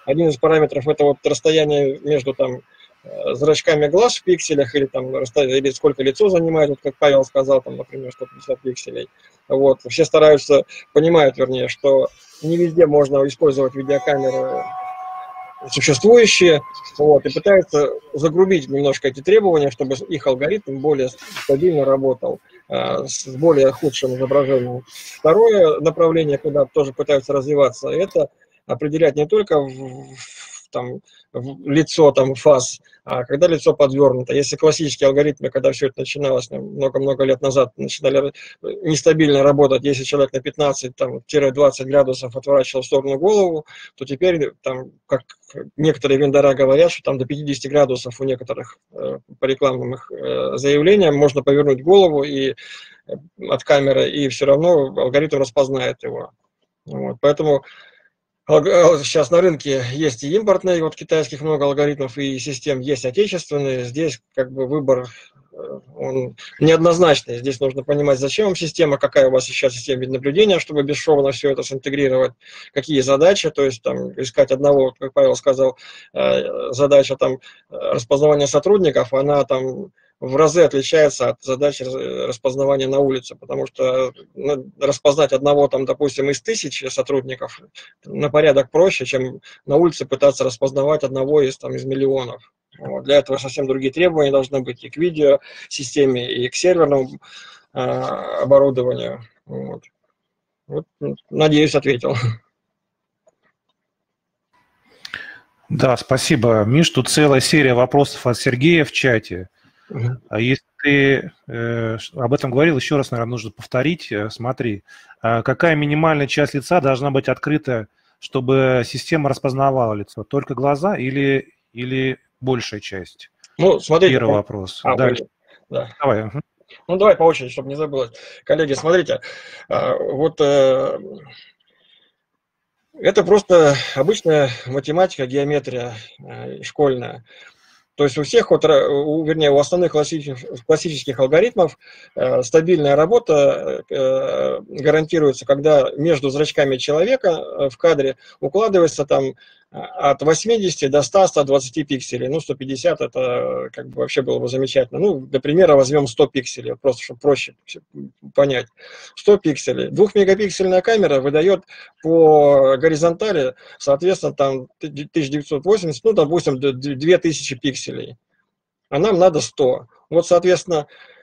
Один из параметров это вот расстояние между там э, зрачками глаз в пикселях или там или сколько лицо занимает, вот как Павел сказал, там, например, 150 пикселей. Вот. Все стараются, понимают, вернее, что не везде можно использовать видеокамеры существующие, вот, и пытаются загрубить немножко эти требования, чтобы их алгоритм более стабильно работал э, с более худшим изображением. Второе направление, куда тоже пытаются развиваться, это определять не только в, там, лицо, там, фаз, а когда лицо подвернуто. Если классические алгоритмы, когда все это начиналось много-много лет назад, начинали нестабильно работать, если человек на 15-20 градусов отворачивал в сторону голову, то теперь, там, как некоторые вендора говорят, что там до 50 градусов у некоторых э, по рекламным их э, заявлениям можно повернуть голову и э, от камеры, и все равно алгоритм распознает его. Вот. Поэтому Сейчас на рынке есть и импортные, вот китайских много алгоритмов и систем, есть отечественные. Здесь как бы выбор э, он неоднозначный. Здесь нужно понимать, зачем вам система, какая у вас сейчас система наблюдения, чтобы бесшовно все это синтегрировать, какие задачи, то есть там искать одного, как Павел сказал, э, задача там э, распознавания сотрудников, она там в разы отличается от задачи распознавания на улице, потому что ну, распознать одного, там, допустим, из тысячи сотрудников на порядок проще, чем на улице пытаться распознавать одного из, там, из миллионов. Вот. Для этого совсем другие требования должны быть и к видео системе, и к серверному э, оборудованию. Вот. Вот, надеюсь, ответил. Да, спасибо, Миш. Тут целая серия вопросов от Сергея в чате. А если ты э, об этом говорил, еще раз, наверное, нужно повторить. Э, смотри, э, какая минимальная часть лица должна быть открыта, чтобы система распознавала лицо? Только глаза или, или большая часть? Ну, смотрите. Первый вопрос. А, Дальше. Да. Давай. Ну, давай по очереди, чтобы не забылось. Коллеги, смотрите, а, вот э, это просто обычная математика, геометрия э, школьная. То есть у всех, вот, у, вернее, у основных классических, классических алгоритмов э, стабильная работа э, гарантируется, когда между зрачками человека э, в кадре укладывается там от 80 до 100, 120 пикселей. Ну, 150 это как бы вообще было бы замечательно. Ну, для примера возьмем 100 пикселей, просто чтобы проще понять. 100 пикселей. Двухмегапиксельная камера выдает по горизонтали, соответственно, там 1980, ну, допустим, 2000 пикселей. А нам надо 100. Вот, соответственно, Э,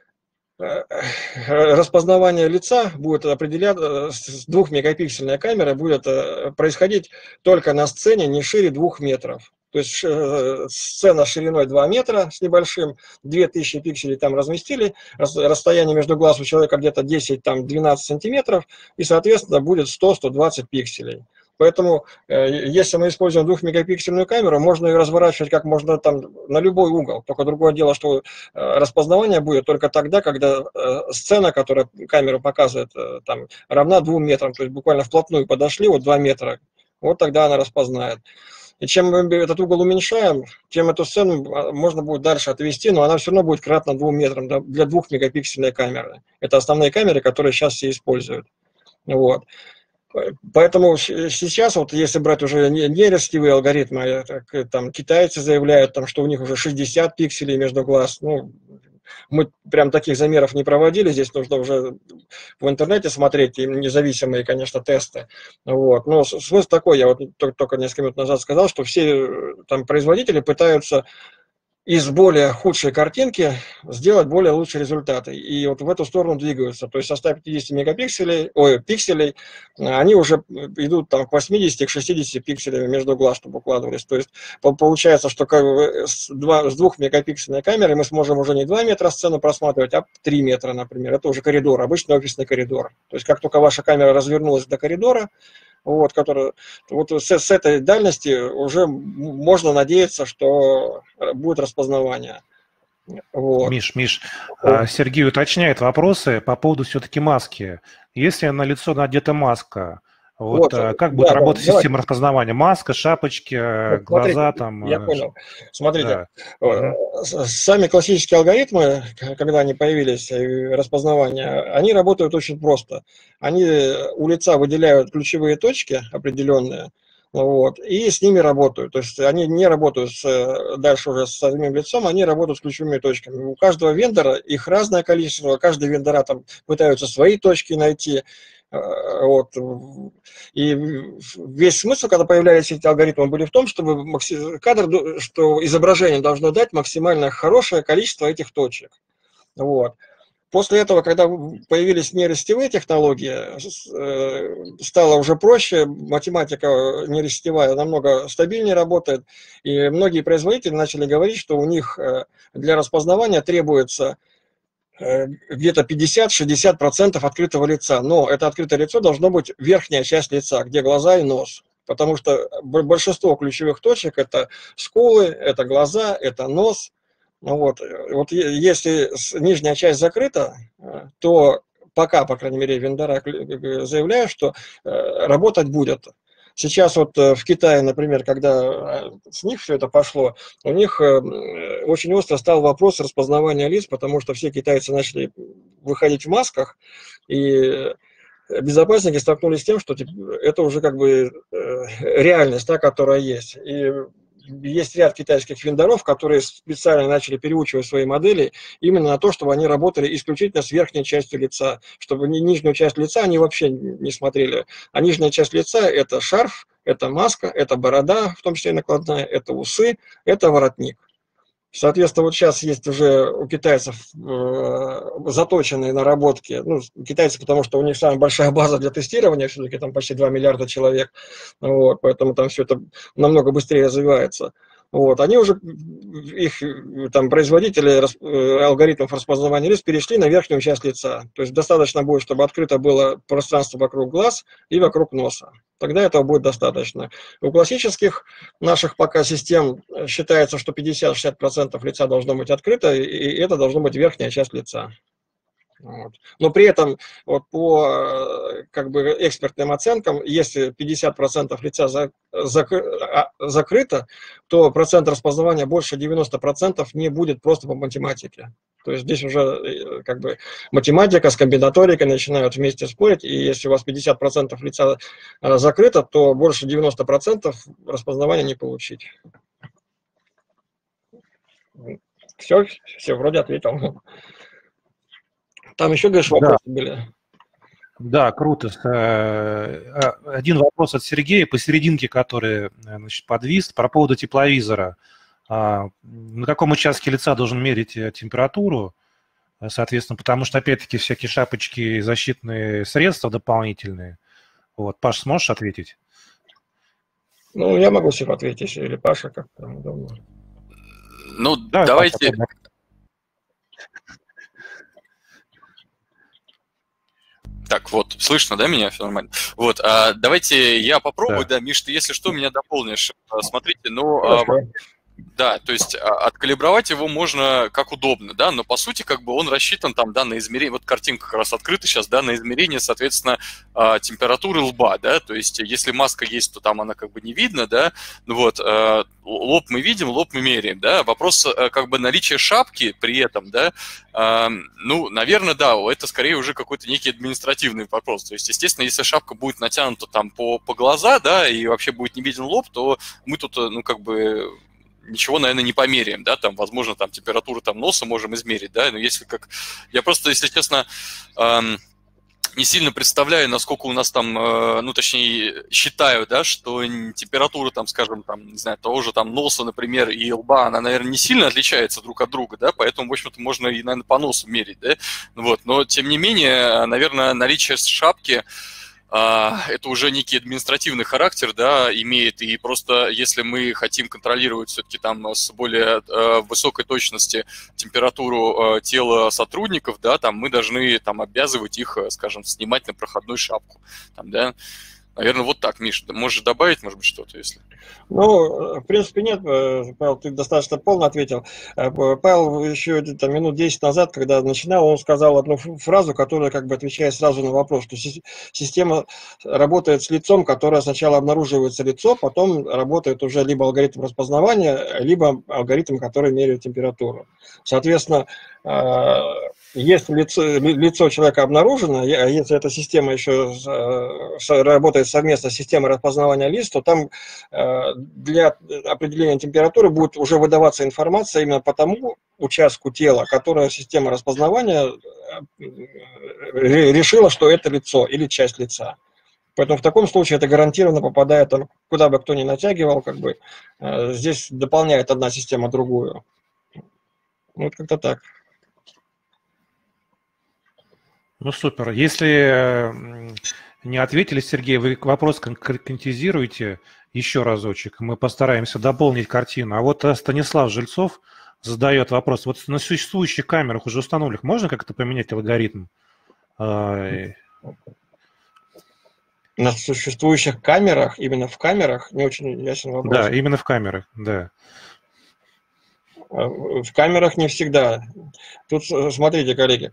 распознавание лица будет определяться, с двухмегапиксельной камеры будет э, происходить только на сцене не шире двух метров. То есть э, сцена шириной 2 метра с небольшим, 2000 пикселей там разместили, расстояние между глаз у человека где-то 10-12 сантиметров, и, соответственно, будет 100-120 пикселей. Поэтому, э, если мы используем двухмегапиксельную камеру, можно ее разворачивать как можно там на любой угол. Только другое дело, что э, распознавание будет только тогда, когда э, сцена, которая камера показывает, там, равна двум метрам. То есть буквально вплотную подошли, вот два метра, вот тогда она распознает. И чем мы этот угол уменьшаем, тем эту сцену можно будет дальше отвести, но она все равно будет кратно двум метрам для двухмегапиксельной камеры. Это основные камеры, которые сейчас все используют. Вот. Поэтому сейчас, вот если брать уже нейросетевые алгоритмы, а так, э, там китайцы заявляют, там, что у них уже 60 пикселей между глаз, ну, мы прям таких замеров не проводили, здесь нужно уже в интернете смотреть, и независимые, конечно, тесты. Вот. Но смысл такой, я вот только несколько минут назад сказал, что все э, там производители пытаются из более худшей картинки сделать более лучшие результаты. И вот в эту сторону двигаются. То есть со 150 мегапикселей, ой, пикселей, они уже идут там к 80 к 60 пикселями между глаз, чтобы укладывались. То есть получается, что с, 2, с 2 мегапиксельной камеры мы сможем уже не 2 метра сцену просматривать, а 3 метра, например. Это уже коридор, обычный офисный коридор. То есть как только ваша камера развернулась до коридора, вот, который, вот с, с этой дальности уже можно надеяться, что будет распознавание. Вот. Миш, Миш, вот. Сергей уточняет вопросы по поводу все-таки маски. Если на лицо надета маска, вот, вот э, как будет да, работать да, система давайте. распознавания? Маска, шапочки, вот, глаза смотрите, там. Я э, понял. Смотрите, да. сами классические алгоритмы, когда они появились, распознавания, они работают очень просто. Они у лица выделяют ключевые точки определенные, вот, и с ними работают. То есть они не работают с, дальше уже с самим лицом, они работают с ключевыми точками. У каждого вендора их разное количество, каждый вендора там пытаются свои точки найти. Э, вот. И весь смысл, когда появлялись эти алгоритмы, были в том, чтобы кадр, что изображение должно дать максимально хорошее количество этих точек. Вот. После этого, когда появились нейросетевые технологии, э, стало уже проще, математика нейросетевая намного стабильнее работает, и многие производители начали говорить, что у них э, для распознавания требуется Э, где-то 50-60% открытого лица. Но это открытое лицо должно быть верхняя часть лица, где глаза и нос. Потому что большинство ключевых точек – это скулы, это глаза, это нос. Вот. вот если нижняя часть закрыта, э, то пока, по крайней мере, вендора заявляют, что э, работать будет. Сейчас вот э, в Китае, например, когда э, с них все это пошло, у них э, очень остро стал вопрос распознавания лиц, потому что все китайцы начали выходить в масках, и безопасники столкнулись с тем, что это уже как бы реальность, та, которая есть. И есть ряд китайских вендоров, которые специально начали переучивать свои модели именно на то, чтобы они работали исключительно с верхней частью лица, чтобы нижнюю часть лица они вообще не смотрели. А нижняя часть лица – это шарф, это маска, это борода, в том числе накладная, это усы, это воротник. Соответственно, вот сейчас есть уже у китайцев э, заточенные наработки. Ну, китайцы, потому что у них самая большая база для тестирования, все-таки там почти 2 миллиарда человек, вот, поэтому там все это намного быстрее развивается. Вот, они уже, их там производители э, алгоритмов распознавания лиц перешли на верхнюю часть лица. То есть достаточно будет, чтобы открыто было пространство вокруг глаз и вокруг носа. Тогда этого будет достаточно. У классических наших пока систем считается, что 50-60% лица должно быть открыто, и это должно быть верхняя часть лица. Вот. Но при этом вот по э, как бы экспертным оценкам, если 50% лица за, закры, а, закрыто, то процент распознавания больше 90% не будет просто по математике. То есть здесь уже э, как бы математика с комбинаторикой начинают вместе спорить, и если у вас 50% лица э, закрыто, то больше 90% распознавания не получить. Все, все, вроде ответил. Там еще, говоришь, вопросы да. были? Да, круто. Э, а, один вопрос от Сергея, посерединке, который значит, подвис, по поводу тепловизора. А, на каком участке лица должен мерить э, температуру, э, соответственно, потому что, опять-таки, всякие шапочки, защитные средства дополнительные. Вот, Паш, сможешь ответить? Ну, я могу себе ответить, или Паша, как там удобно. Ну, да, давайте... Паша, Так, вот, слышно, да, меня? Все нормально. Вот, а, давайте я попробую, да, да Миш, ты, если что, меня дополнишь. Смотрите, ну, а, да, то есть а, откалибровать его можно как удобно, да, но по сути как бы он рассчитан там, да, на измерение, вот картинка как раз открыта сейчас, да, на измерение, соответственно, а, температуры лба, да, то есть если маска есть, то там она как бы не видно, да, ну вот, а, лоб мы видим, лоб мы меряем, да, вопрос как бы наличия шапки при этом, да, ну, наверное, да, это скорее уже какой-то некий административный вопрос, то есть, естественно, если шапка будет натянута там по, по глаза, да, и вообще будет не виден лоб, то мы тут, ну, как бы ничего, наверное, не померяем, да, там, возможно, там температуру там носа можем измерить, да, но если как... Я просто, если честно, эм, не сильно представляю, насколько у нас там, э, ну, точнее, считаю, да, что температура, там, скажем, там, не знаю, того же там носа, например, и лба, она, наверное, не сильно отличается друг от друга, да, поэтому, в общем-то, можно и, наверное, по носу мерить, да, вот, но, тем не менее, наверное, наличие шапки, а, это уже некий административный характер, да, имеет, и просто если мы хотим контролировать все-таки там с более э, высокой точности температуру э, тела сотрудников, да, там мы должны там обязывать их, э, скажем, снимать на проходную шапку, там, да, Наверное, вот так, Миша. Можешь добавить, может быть, что-то, если... Ну, в принципе, нет, э, Павел, ты достаточно полно ответил. Э, Павел еще где-то минут 10 назад, когда начинал, он сказал одну фразу, которая как бы отвечает сразу на вопрос, что система работает с лицом, которое сначала обнаруживается лицо, потом работает уже либо алгоритм распознавания, либо алгоритм, который меряет температуру. Соответственно, э, если лицо, лицо человека обнаружено, а если эта система еще э, работает совместно с системой распознавания лиц, то там э, для определения температуры будет уже выдаваться информация именно по тому участку тела, которое система распознавания э, решила, что это лицо или часть лица. Поэтому в таком случае это гарантированно попадает, там, куда бы кто ни натягивал, как бы здесь дополняет одна система другую. Вот как-то так. Ну, супер. Если не ответили, Сергей, вы вопрос конкретизируете еще разочек. Мы постараемся дополнить картину. А вот э, Станислав Жильцов задает вопрос. Вот на существующих камерах, уже установленных, можно как-то поменять алгоритм? А, на существующих камерах, именно в камерах, не очень ясен вопрос. Да, именно в камерах, да. А, в камерах не всегда. Тут, э, смотрите, коллеги,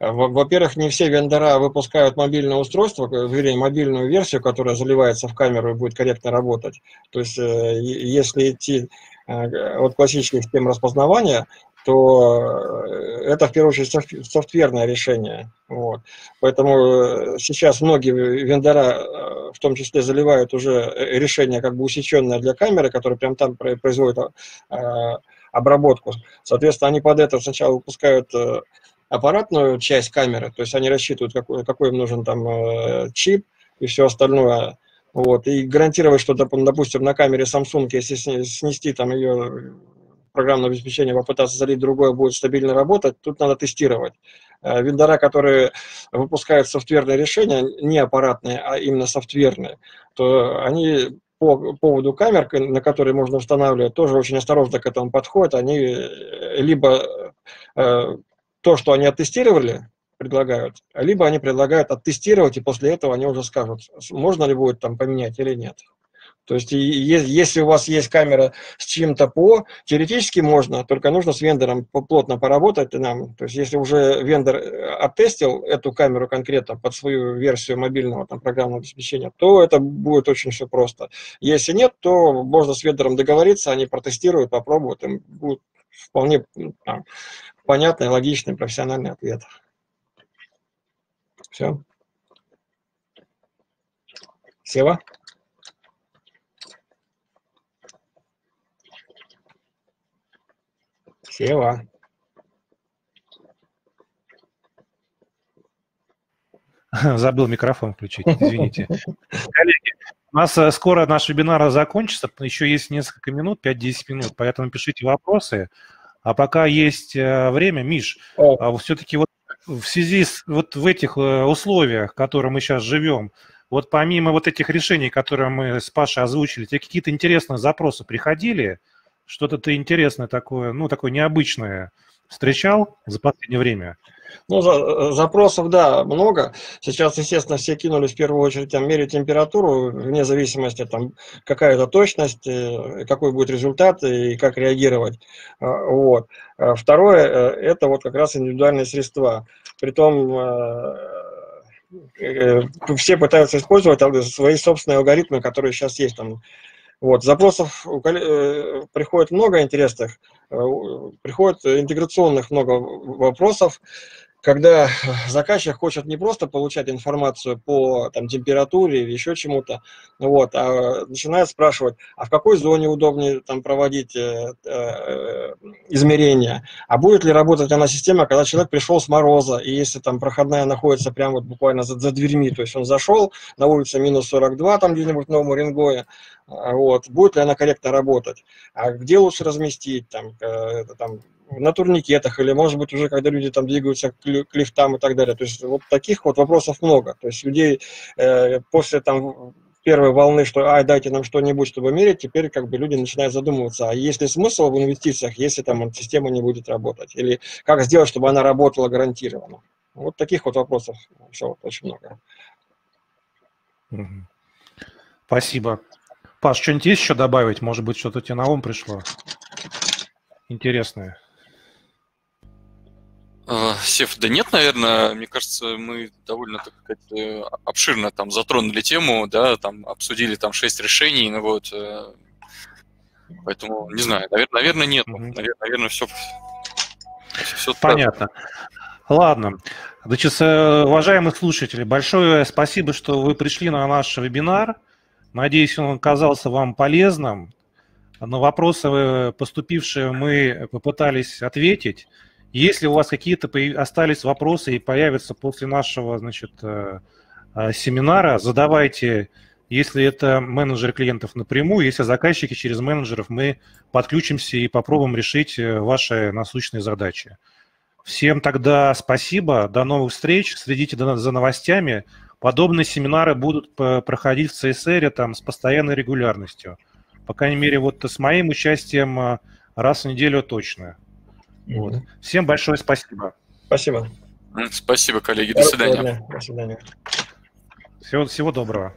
во-первых, не все вендора выпускают мобильное устройство, вернее, мобильную версию, которая заливается в камеру и будет корректно работать. То есть, э, если идти э, от классических систем распознавания, то это в первую очередь софтверное решение. Вот. Поэтому сейчас многие вендора, в том числе, заливают уже решение как бы усеченное для камеры, которое прям там производит обработку. Соответственно, они под это сначала выпускают э, аппаратную часть камеры, то есть они рассчитывают, какой, какой им нужен там э, чип и все остальное. Вот, и гарантировать, что, допустим, на камере Samsung, если снести там ее программное обеспечение попытаться залить другое, будет стабильно работать, тут надо тестировать. Э, вендора, которые выпускают софтверные решения, не аппаратные, а именно софтверные, то они по поводу камер, на которые можно устанавливать, тоже очень осторожно к этому подходят. Они э, либо э, то, что они оттестировали, предлагают, либо они предлагают оттестировать, и после этого они уже скажут, можно ли будет там поменять или нет. То есть, если у вас есть камера с чем-то по, теоретически можно, только нужно с вендором плотно поработать нам. То есть, если уже вендор э, оттестил эту камеру конкретно под свою версию мобильного там, программного обеспечения, то это будет очень все просто. Если нет, то можно с вендором договориться, они протестируют, попробуют, им будет вполне там, понятный, логичный, профессиональный ответ. Все. Сева? Сева. Забыл микрофон включить, извините. Коллеги, у нас э, скоро наш вебинар закончится, еще есть несколько минут, 5-10 минут, поэтому пишите вопросы. А пока есть э, время, Миш, а все-таки вот в связи с вот в этих э, условиях, в которых мы сейчас живем, вот помимо вот этих решений, которые мы с Пашей озвучили, тебе какие-то интересные запросы приходили – что-то ты интересное такое, ну, такое необычное встречал за последнее время? Ну, за, запросов, да, много. Сейчас, естественно, все кинулись в первую очередь там, мерить температуру, вне зависимости, там, какая это точность, э, какой будет результат и как реагировать. А, вот. А второе, э, это вот как раз индивидуальные средства. Притом э, все пытаются использовать свои собственные алгоритмы, которые сейчас есть там вот, запросов э, приходит много интересных, э, приходит интеграционных много вопросов когда заказчик хочет не просто получать информацию по там, температуре или еще чему-то, вот, а начинает спрашивать, а в какой зоне удобнее там, проводить э, э, измерения, а будет ли работать она система, когда человек пришел с мороза, и если там проходная находится прямо вот буквально за, за дверьми, то есть он зашел, на улице минус 42 там где-нибудь в Новом Уренгое, вот, будет ли она корректно работать, а где лучше разместить, там, э, там на турникетах, или, может быть, уже когда люди там двигаются к, лифтам и так далее. То есть вот таких вот вопросов много. То есть людей э, после там первой волны, что ай, дайте нам что-нибудь, чтобы мерить, теперь как бы люди начинают задумываться, а есть ли смысл в инвестициях, если там система не будет работать? Или как сделать, чтобы она работала гарантированно? Вот таких вот вопросов все вот очень много. Спасибо. Паш, что-нибудь есть еще добавить? Может быть, что-то тебе на ум пришло? Интересное. А, Сев, да нет, наверное, мне кажется, мы довольно так сказать, э, обширно там затронули тему, да, там обсудили там шесть решений, ну вот, э, поэтому не знаю, наверное, наверное нет, угу. наверное, наверное, все, все понятно. Ладно. Значит, э, уважаемые слушатели, большое спасибо, что вы пришли на наш вебинар. Надеюсь, он оказался вам полезным. На вопросы поступившие мы попытались ответить. Если у вас какие-то остались вопросы и появятся после нашего значит, э, э, семинара, задавайте, если это менеджеры клиентов напрямую, если заказчики через менеджеров, мы подключимся и попробуем решить э, ваши насущные задачи. Всем тогда спасибо, до новых встреч, следите за новостями. Подобные семинары будут проходить в CSR там, с постоянной регулярностью. По крайней мере, вот с моим участием раз в неделю точно. Вот. Всем большое спасибо. Спасибо. Спасибо, коллеги. До свидания. До свидания. Всего, всего доброго.